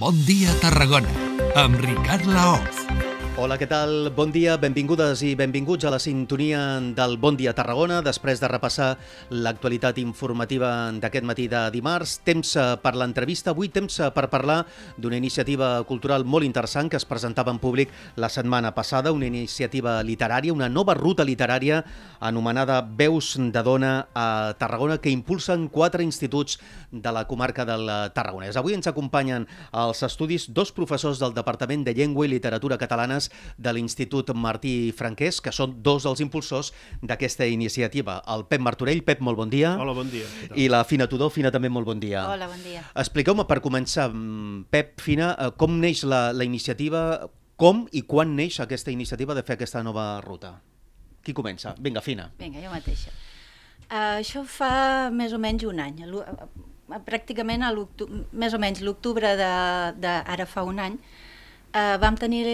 Bon dia Tarragona, amb Ricard Laoz. Hola, què tal? Bon dia, benvingudes i benvinguts a la sintonia del Bon Dia Tarragona. Després de repassar l'actualitat informativa d'aquest matí de dimarts, temps per l'entrevista. Avui temps per parlar d'una iniciativa cultural molt interessant que es presentava en públic la setmana passada, una iniciativa literària, una nova ruta literària anomenada Veus de Dona a Tarragona, que impulsen quatre instituts de la comarca del Tarragonès. Avui ens acompanyen als estudis dos professors del Departament de Llengua i Literatura Catalanes de l'Institut Martí Franquès, que són dos dels impulsors d'aquesta iniciativa. El Pep Martorell. Pep, molt bon dia. Hola, bon dia. I la Fina Tudor. Fina, també molt bon dia. Hola, bon dia. Expliqueu-me, per començar, mm, Pep, Fina, eh, com neix la, la iniciativa, com i quan neix aquesta iniciativa de fer aquesta nova ruta? Qui comença? Vinga, Fina. Vinga, jo mateixa. Uh, això fa més o menys un any. Eh, Pràcticament a més o menys l'octubre de, de ara fa un any uh, vam tenir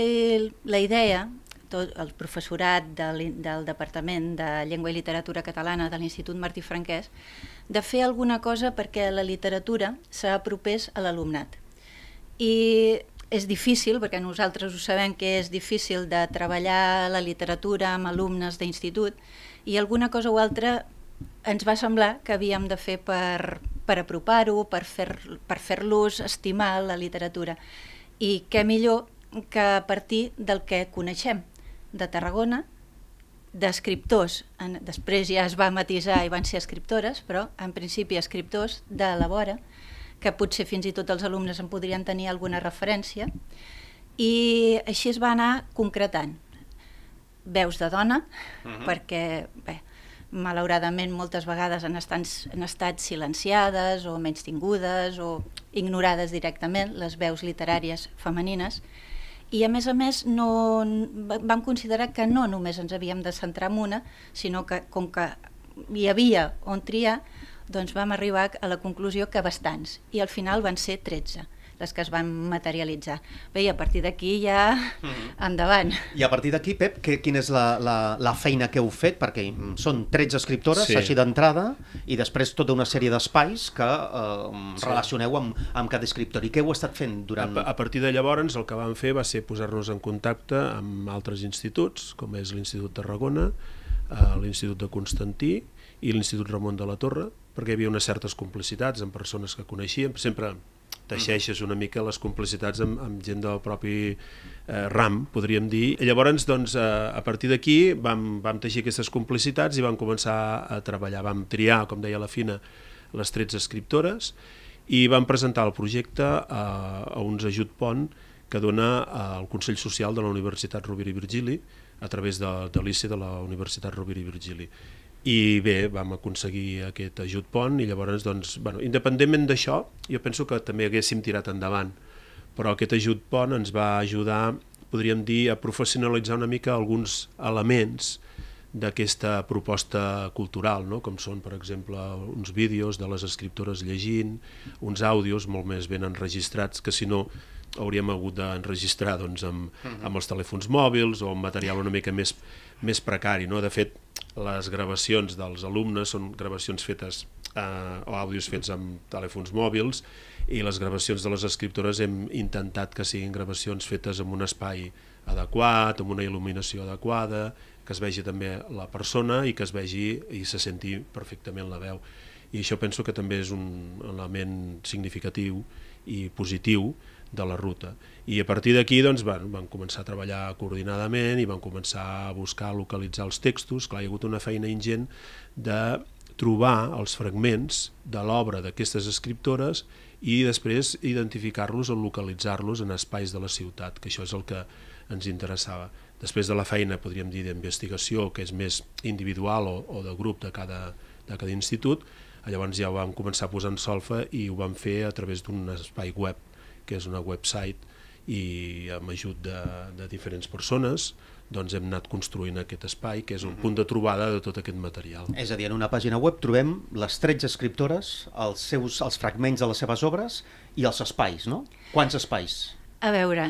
la idea, tot el professorat de, l'in- del Departament de Llengua i Literatura Catalana de l'Institut Martí Franquès, de fer alguna cosa perquè la literatura s'apropés a l'alumnat. I és difícil, perquè nosaltres ho sabem que és difícil de treballar la literatura amb alumnes d'institut, i alguna cosa o altra ens va semblar que havíem de fer per, per apropar-ho, per fer-los per fer estimar la literatura. I què millor que a partir del que coneixem de Tarragona, d'escriptors, després ja es va matisar i van ser escriptores, però en principi escriptors de la vora, que potser fins i tot els alumnes en podrien tenir alguna referència, i així es va anar concretant. Veus de dona, uh -huh. perquè bé, malauradament moltes vegades han estat, han estat silenciades o menys tingudes o ignorades directament, les veus literàries femenines, i a més a més no, vam considerar que no només ens havíem de centrar en una, sinó que com que hi havia on triar, doncs vam arribar a la conclusió que bastants, i al final van ser 13 les que es van materialitzar. Bé, i a partir d'aquí ja endavant. I a partir d'aquí, Pep, que, quina és la, la, la feina que heu fet? Perquè mm, són 13 escriptores, Sí. així d'entrada, i després tota una sèrie d'espais que eh, Sí. relacioneu amb, amb cada escriptor. I què heu estat fent durant... A, a partir de llavors el que vam fer va ser posar-nos en contacte amb altres instituts, com és l'Institut Tarragona, eh, l'Institut de Constantí i l'Institut Ramon de la Torre, perquè hi havia unes certes complicitats amb persones que coneixíem, sempre teixeixes una mica les complicitats amb, amb gent del propi eh, RAM, podríem dir. I llavors, doncs, eh, a partir d'aquí vam, vam teixir aquestes complicitats i vam començar a treballar. Vam triar, com deia la Fina, les 13 escriptores i vam presentar el projecte a, a uns ajut pont que dona al Consell Social de la Universitat Rovira i Virgili a través de, de l'ICE de la Universitat Rovira i Virgili. I bé, vam aconseguir aquest ajut pont i llavors, doncs, bueno, independentment d'això, jo penso que també haguéssim tirat endavant, però aquest ajut pont ens va ajudar, podríem dir, a professionalitzar una mica alguns elements d'aquesta proposta cultural, no? com són, per exemple, uns vídeos de les escriptores llegint, uns àudios molt més ben enregistrats, que si no hauríem hagut d'enregistrar doncs, amb, amb els telèfons mòbils o amb material una mica més, més precari. No? De fet, les gravacions dels alumnes són gravacions fetes eh, o àudios fets amb telèfons mòbils i les gravacions de les escriptores hem intentat que siguin gravacions fetes en un espai adequat, amb una il·luminació adequada, que es vegi també la persona i que es vegi i se senti perfectament la veu. I això penso que també és un element significatiu i positiu de la ruta. I a partir d'aquí doncs, van, van començar a treballar coordinadament i van començar a buscar localitzar els textos. Clar, hi ha hagut una feina ingent de trobar els fragments de l'obra d'aquestes escriptores i després identificar-los o localitzar-los en espais de la ciutat, que això és el que ens interessava. Després de la feina, podríem dir, d'investigació, que és més individual o, o de grup de cada, de cada institut, llavors ja ho vam començar a posar en solfa i ho vam fer a través d'un espai web, que és una website, i amb ajut de, de diferents persones doncs hem anat construint aquest espai, que és un punt de trobada de tot aquest material. És a dir, en una pàgina web trobem les 13 escriptores, els, seus, els fragments de les seves obres i els espais, no? Quants espais? A veure,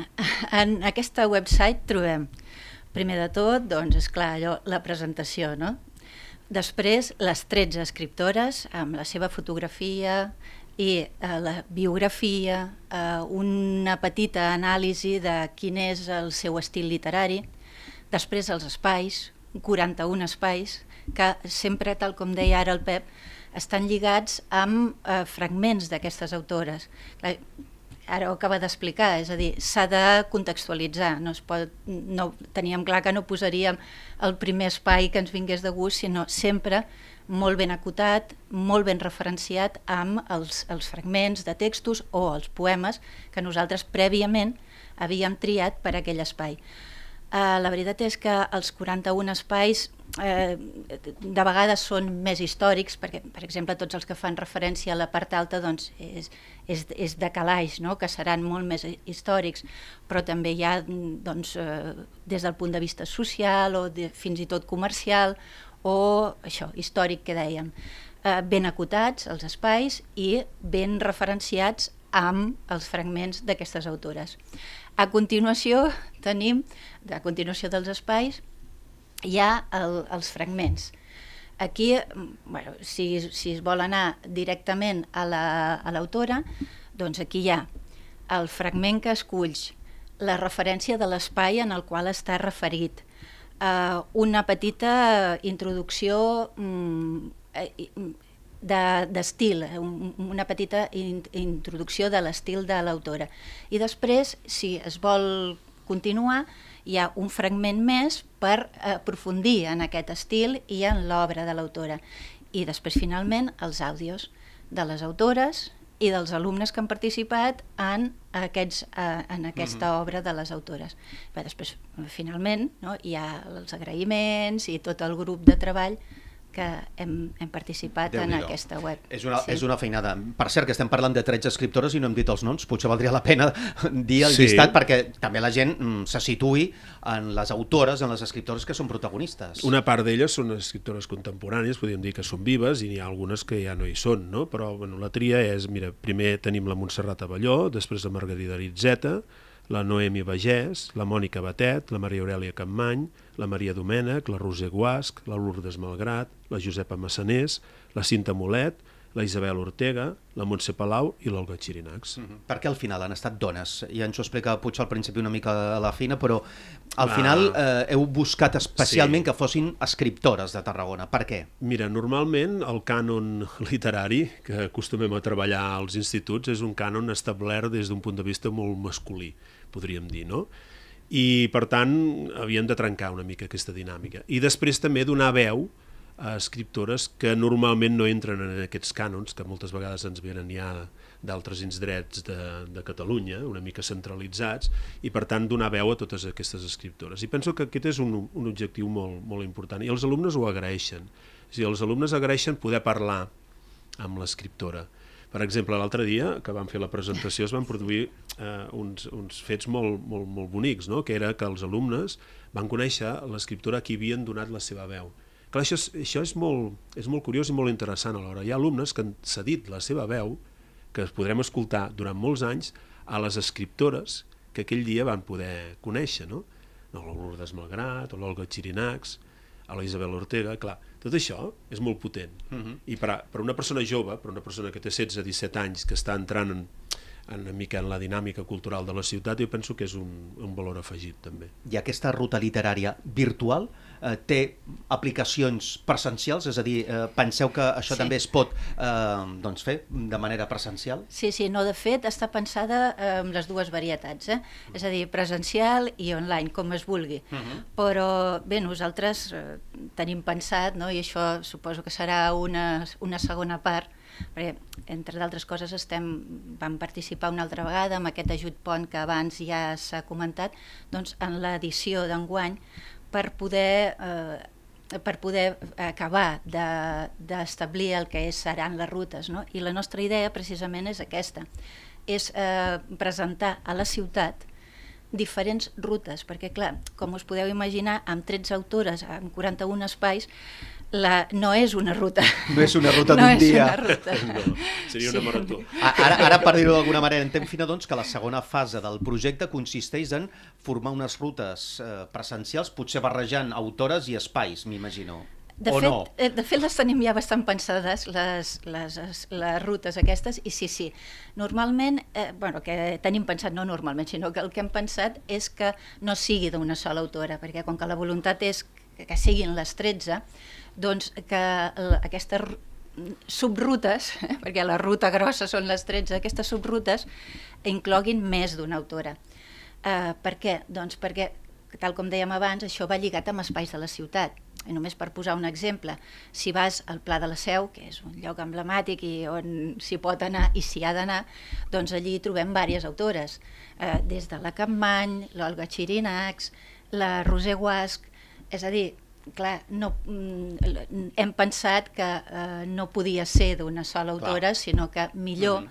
en aquesta website trobem, primer de tot, doncs, és clar, allò, la presentació, no? Després, les 13 escriptores, amb la seva fotografia, i eh, la biografia, eh, una petita anàlisi de quin és el seu estil literari, després els espais, 41 espais, que sempre, tal com deia ara el Pep, estan lligats amb eh, fragments d'aquestes autores. Ara ho acaba d'explicar, és a dir, s'ha de contextualitzar. No es pot, no, teníem clar que no posaríem el primer espai que ens vingués de gust, sinó sempre molt ben acotat, molt ben referenciat amb els, els fragments de textos o els poemes que nosaltres prèviament havíem triat per aquell espai. Uh, la veritat és que els 41 espais eh, de vegades són més històrics, perquè, per exemple, tots els que fan referència a la part alta doncs, és, és, és de calaix, no? que seran molt més històrics, però també hi ha doncs, eh, des del punt de vista social o de, fins i tot comercial o això, històric que dèiem. Eh, ben acotats els espais i ben referenciats amb els fragments d'aquestes autores. A continuació tenim, a continuació dels espais, hi ha el, els fragments. Aquí, bueno, si, si es vol anar directament a l'autora, la, doncs aquí hi ha el fragment que esculls, la referència de l'espai en el qual està referit, eh, una petita introducció mm, eh, d'estil, de, un, una petita in, introducció de l'estil de l'autora. I després, si es vol continuar, hi ha un fragment més per aprofundir en aquest estil i en l'obra de l'autora. I després, finalment, els àudios de les autores i dels alumnes que han participat en, aquests, eh, en aquesta mm -hmm. obra de les autores. Però després, finalment, no, hi ha els agraïments i tot el grup de treball que hem, hem participat en aquesta web. És una, sí. és una feinada. Per cert, que estem parlant de 13 escriptores i no hem dit els noms, potser valdria la pena dir el sí. llistat perquè també la gent mm, se situï en les autores, en les escriptores que són protagonistes. Una part d'elles són escriptores contemporànies, podríem dir que són vives, i n'hi ha algunes que ja no hi són, no? però bueno, la tria és, mira, primer tenim la Montserrat Avelló, després la Margarida Ritzeta, la Noemi Bagès, la Mònica Batet, la Maria Aurelia Campmany, la Maria Domènech, la Roser Guasc, la Lourdes Malgrat, la Josepa Massanés, la Cinta Molet, la Isabel Ortega, la Montse Palau i l'Olga Xirinacs. Mm -hmm. Per què al final han estat dones? Ja ens ho explica Puig al principi una mica a la fina, però al final eh, heu buscat especialment sí. que fossin escriptores de Tarragona. Per què? Mira, normalment el cànon literari que acostumem a treballar als instituts és un cànon establert des d'un punt de vista molt masculí, podríem dir, no? I, per tant, havíem de trencar una mica aquesta dinàmica. I després també donar veu escriptores que normalment no entren en aquests cànons, que moltes vegades ens venen ja d'altres indrets de, de Catalunya, una mica centralitzats, i per tant donar veu a totes aquestes escriptores. I penso que aquest és un, un objectiu molt, molt important, i els alumnes ho agraeixen. O sigui, els alumnes agraeixen poder parlar amb l'escriptora. Per exemple, l'altre dia que vam fer la presentació es van produir eh, uns, uns fets molt, molt, molt bonics, no? que era que els alumnes van conèixer l'escriptora a qui havien donat la seva veu Clar, això, és, això és, molt, és molt curiós i molt interessant alhora. Hi ha alumnes que han cedit la seva veu, que es podrem escoltar durant molts anys, a les escriptores que aquell dia van poder conèixer, no? no la Lourdes Malgrat, o l'Olga Xirinacs, a la Isabel Ortega, clar, tot això és molt potent. Uh mhm. -huh. I per, a, per una persona jove, per una persona que té 16-17 anys, que està entrant en, en una mica en la dinàmica cultural de la ciutat, jo penso que és un, un valor afegit també. I aquesta ruta literària virtual eh, té aplicacions presencials? És a dir, eh, penseu que això sí. també es pot eh, doncs fer de manera presencial? Sí, sí, no, de fet està pensada eh, amb les dues varietats, eh? és a dir, presencial i online, com es vulgui. Uh mhm. -huh. Però bé, nosaltres eh, tenim pensat, no? i això suposo que serà una, una segona part, perquè entre d'altres coses estem, vam participar una altra vegada amb aquest ajut pont que abans ja s'ha comentat, doncs en l'edició d'enguany per poder eh, per poder acabar d'establir de, el que és, seran les rutes. No? I la nostra idea precisament és aquesta, és eh, presentar a la ciutat diferents rutes, perquè clar, com us podeu imaginar, amb 13 autores, amb 41 espais, la, no és una ruta. No és una ruta d'un no dia. No és una ruta. No, seria una sí. marató. Ara, ara per dir-ho d'alguna manera, entenc fina doncs, que la segona fase del projecte consisteix en formar unes rutes eh, presencials, potser barrejant autores i espais, m'imagino. De o fet, no? eh, de fet, les tenim ja bastant pensades, les, les, les, les rutes aquestes, i sí, sí. Normalment, eh, bueno, que tenim pensat, no normalment, sinó que el que hem pensat és que no sigui d'una sola autora, perquè com que la voluntat és que, que siguin les 13, doncs que aquestes ru- subrutes, eh, perquè la ruta grossa són les 13, aquestes subrutes incloguin més d'una autora. Uh, per què? Doncs perquè, tal com dèiem abans, això va lligat amb espais de la ciutat. I només per posar un exemple, si vas al Pla de la Seu, que és un lloc emblemàtic i on s'hi pot anar i s'hi ha d'anar, doncs allí trobem diverses autores, eh, des de la Campmany, l'Olga Xirinacs, la Roser Guasc, és a dir, clar, no, mm, hem pensat que eh, no podia ser d'una sola autora, sinó que millor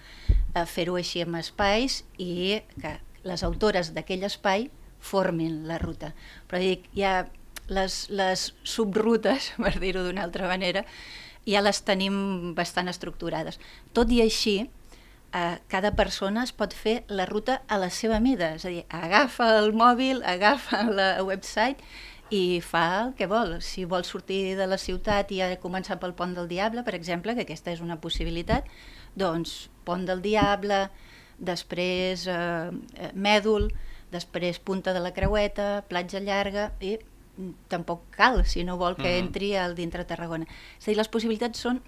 eh, fer-ho així amb espais i que les autores d'aquell espai formin la ruta. Però dic, ja les, les subrutes, per dir-ho d'una altra manera, ja les tenim bastant estructurades. Tot i així, eh, cada persona es pot fer la ruta a la seva mida, és a dir, agafa el mòbil, agafa la website i fa el que vol. Si vol sortir de la ciutat i ha començar pel Pont del Diable, per exemple, que aquesta és una possibilitat, doncs Pont del Diable, després eh, eh, Mèdol, després Punta de la Creueta, Platja Llarga i tampoc cal si no vol que Mhm. entri al dintre Tarragona. És a dir, les possibilitats són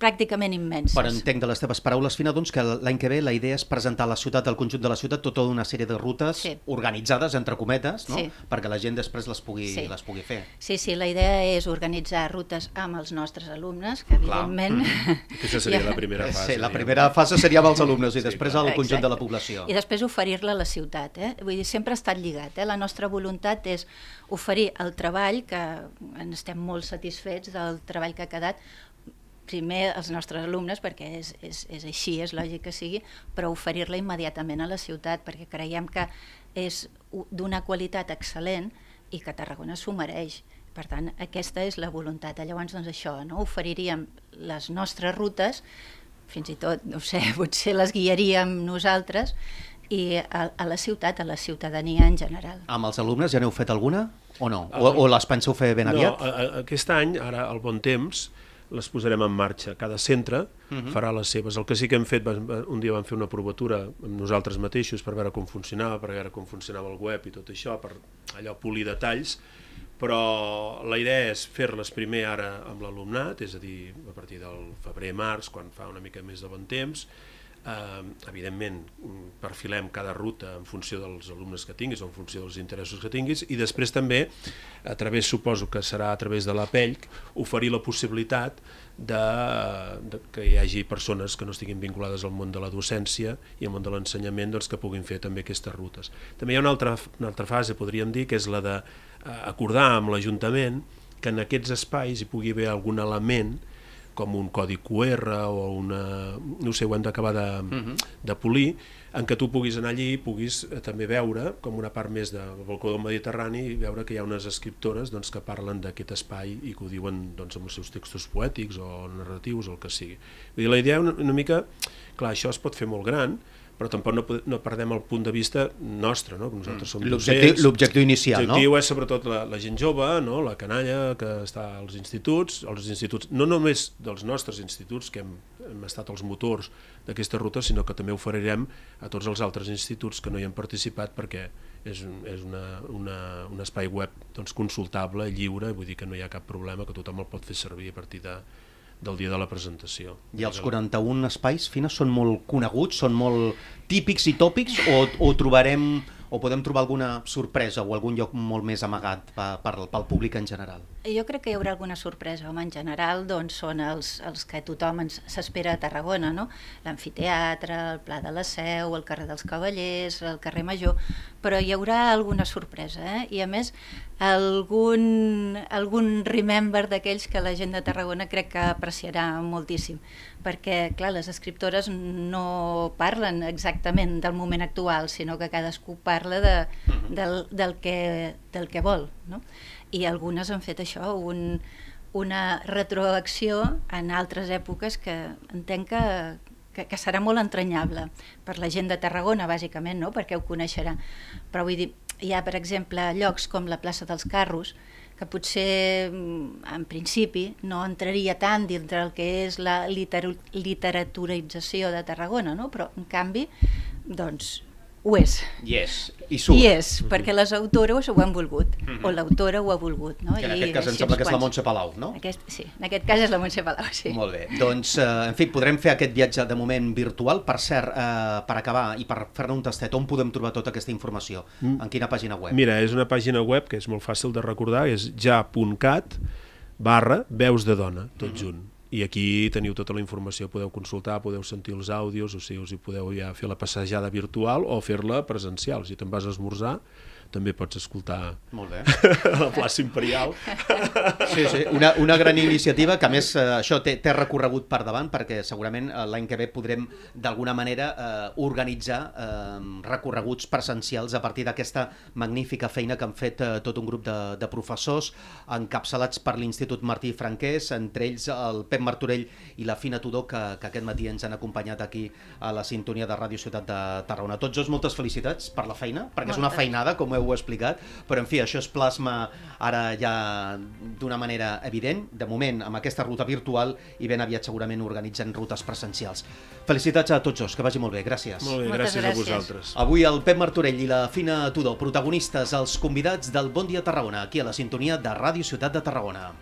pràcticament immenses. Per entenc de les teves paraules, Fina, doncs, que l'any que ve la idea és presentar a la ciutat, al conjunt de la ciutat, tota una sèrie de rutes Sí. organitzades, entre cometes, no? Sí. perquè la gent després les pugui, Sí. les pugui fer. Sí, sí, la idea és organitzar rutes amb els nostres alumnes, que evidentment... Aquesta seria la primera fase. Sí, la primera fase seria amb els alumnes i Sí, després clar. al conjunt de la Exacte. població. I després oferir-la a la ciutat. Eh? Vull dir, sempre ha estat lligat. Eh? La nostra voluntat és oferir el treball, que en estem molt satisfets del treball que ha quedat, primer als nostres alumnes, perquè és, és, és així, és lògic que sigui, però oferir-la immediatament a la ciutat, perquè creiem que és d'una qualitat excel·lent i que Tarragona s'ho mereix. Per tant, aquesta és la voluntat. Llavors, doncs això, no? oferiríem les nostres rutes, fins i tot, no ho sé, potser les guiaríem nosaltres, i a, a la ciutat, a la ciutadania en general. Amb els alumnes ja n'heu fet alguna o no? O, o les penseu fer ben aviat? No, aquest any, ara al bon temps, les posarem en marxa. Cada centre uh Mhm. -huh. farà les seves. El que sí que hem fet, un dia vam fer una provatura amb nosaltres mateixos per veure com funcionava, per veure com funcionava el web i tot això, per allò polir detalls, però la idea és fer-les primer ara amb l'alumnat, és a dir, a partir del febrer-març, quan fa una mica més de bon temps, eh, evidentment perfilem cada ruta en funció dels alumnes que tinguis o en funció dels interessos que tinguis i després també, a través, suposo que serà a través de la PELC, oferir la possibilitat de, de que hi hagi persones que no estiguin vinculades al món de la docència i al món de l'ensenyament doncs, que puguin fer també aquestes rutes. També hi ha una altra, una altra fase, podríem dir, que és la de eh, amb l'Ajuntament que en aquests espais hi pugui haver algun element com un codi QR o una... no sé, ho hem d'acabar de, uh -huh. de polir, en què tu puguis anar allí i puguis eh, també veure, com una part més del balcó del Mediterrani, i veure que hi ha unes escriptores doncs, que parlen d'aquest espai i que ho diuen doncs, amb els seus textos poètics o narratius o el que sigui. Vull dir, la idea una, una mica... Clar, això es pot fer molt gran, però tampoc no, no perdem el punt de vista nostre, no? que nosaltres som L'objectiu docents, l'objectiu inicial, no? L'objectiu és sobretot la, la gent jove, no? la canalla que està als instituts, als instituts, no només dels nostres instituts, que hem, hem estat els motors d'aquesta ruta, sinó que també oferirem a tots els altres instituts que no hi han participat perquè és, un, és una, una, un espai web doncs, consultable, lliure, vull dir que no hi ha cap problema, que tothom el pot fer servir a partir de, del dia de la presentació. I els 41 espais, Fina, són molt coneguts, són molt típics i tòpics, o, o trobarem o podem trobar alguna sorpresa o algun lloc molt més amagat per, pel públic en general? Jo crec que hi haurà alguna sorpresa. Home, en general doncs, són els, els que tothom s'espera a Tarragona, no? L'amfiteatre, el Pla de la Seu, el carrer dels Cavallers, el carrer Major, però hi haurà alguna sorpresa, eh? I a més, algun, algun remember d'aquells que la gent de Tarragona crec que apreciarà moltíssim, perquè, clar, les escriptores no parlen exactament del moment actual, sinó que cadascú parla de, del, del, que, del que vol, no? I algunes han fet això, un, una retroacció en altres èpoques que entenc que, que, que serà molt entranyable per la gent de Tarragona, bàsicament, no? perquè ho coneixerà. Però vull dir, hi ha, per exemple, llocs com la plaça dels Carros, que potser mm, en principi no entraria tant dintre el que és la liter literaturització de Tarragona, no? però en canvi doncs ho és. I és, i surt. I és, perquè les autores ho han volgut, o l'autora ho ha volgut. No? Que en I aquest cas em sembla que és la. Montse Palau, no? Aquest, sí, en aquest cas és la Montse Palau, sí. Molt bé, doncs, eh, en fi, podrem fer aquest viatge de moment virtual. Per cert, eh, per acabar i per fer-ne un tastet, on podem trobar tota aquesta informació? Mm. En quina pàgina web? Mira, és una pàgina web que és molt fàcil de recordar, és ja.cat barra veus de dona, tot Mhm. junt. I aquí teniu tota la informació, podeu consultar, podeu sentir els àudios, o sigui, us hi podeu ja fer la passejada virtual o fer-la presencial. Si te'n vas a esmorzar, també pots escoltar Molt bé. a la plaça Imperial. Sí, sí, una, una gran iniciativa que a més eh, això té, té recorregut per davant perquè segurament eh, l'any que ve podrem d'alguna manera eh, organitzar eh, recorreguts presencials a partir d'aquesta magnífica feina que han fet eh, tot un grup de, de professors encapçalats per l'Institut Martí Franquès, entre ells el Pep Martorell i la Fina Tudor que, que aquest matí ens han acompanyat aquí a la sintonia de Ràdio Ciutat de Tarragona. Tots dos moltes felicitats per la feina, perquè és una feinada, com heu explicat, però en fi, això es plasma ara ja d'una manera evident, de moment amb aquesta ruta virtual i ben aviat segurament organitzant rutes presencials. Felicitats a tots dos, que vagi molt bé, gràcies. Molt bé, Moltes gràcies, a gràcies. vosaltres. Avui el Pep Martorell i la Fina Tudor, protagonistes, els convidats del Bon Dia Tarragona, aquí a la sintonia de Ràdio Ciutat de Tarragona.